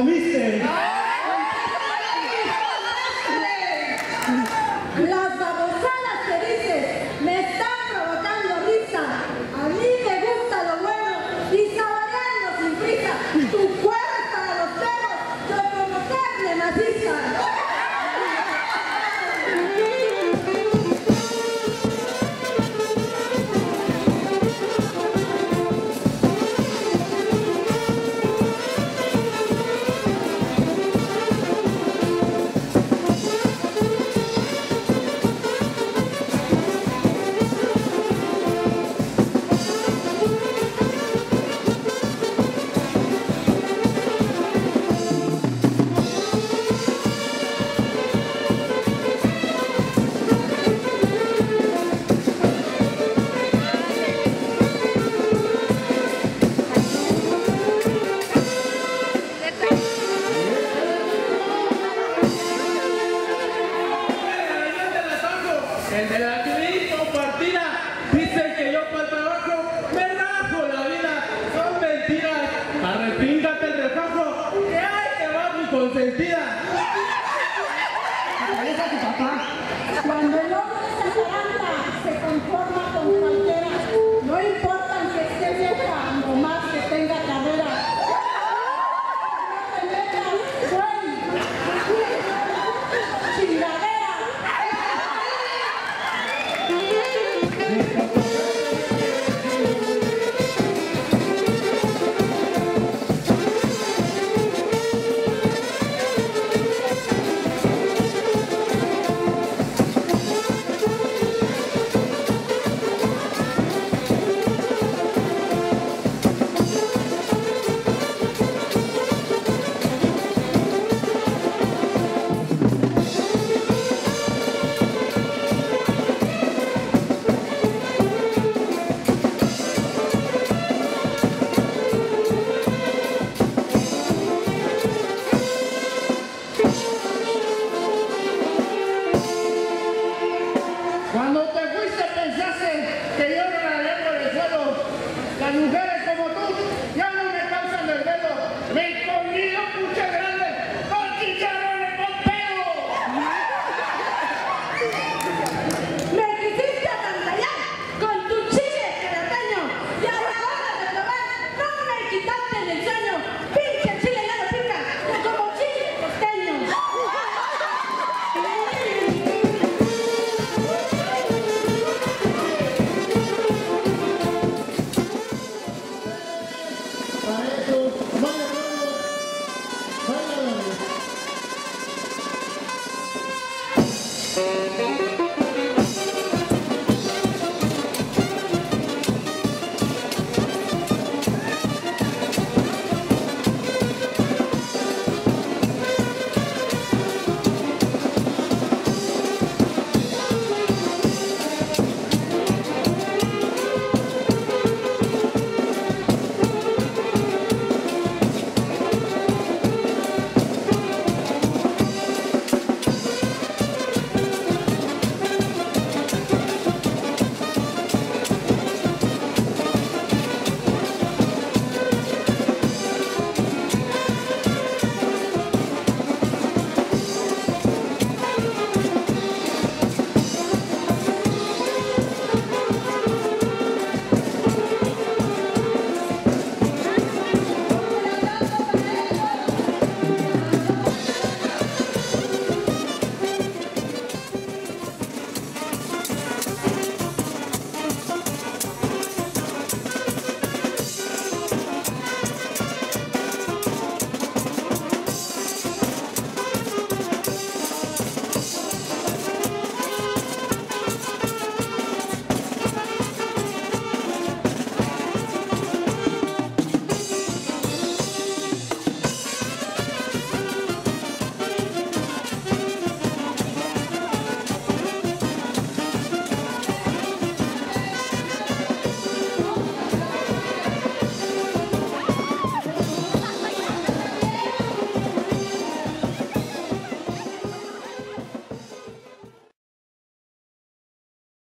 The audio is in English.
lo que consentida.